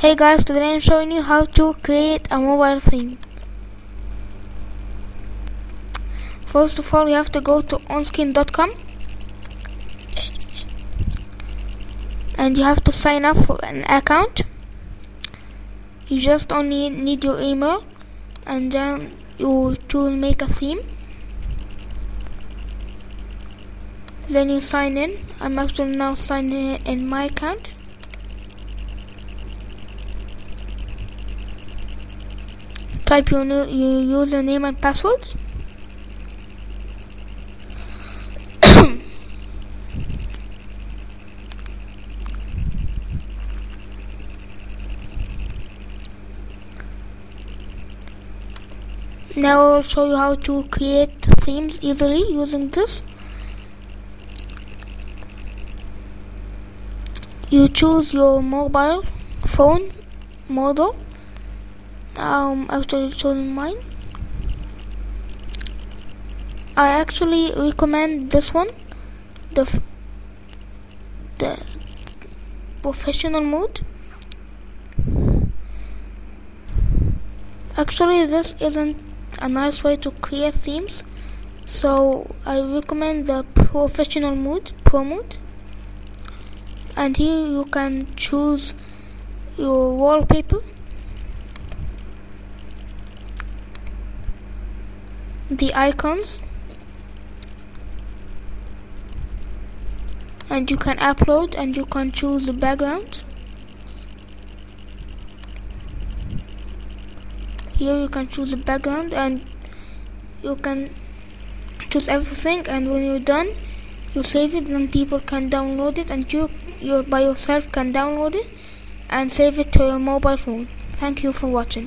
Hey guys, today I'm showing you how to create a mobile theme. First of all, you have to go to ownskin.com and you have to sign up for an account. You just only need your email and then you to make a theme. Then you sign in. I'm actually now signing in in my account. Type your, new, your username and password. Now I'll show you how to create themes easily using this. You choose your mobile phone model um actually chosen mine? I actually recommend this one. The the professional mode. Actually this isn't a nice way to clear themes so I recommend the professional mode pro mode. And here you can choose your wallpaper the icons. And you can upload and you can choose the background. Here you can choose the background and you can choose everything. And when you're done you save it then people can download it and you you by yourself can download it and save it to your mobile phone. Thank you for watching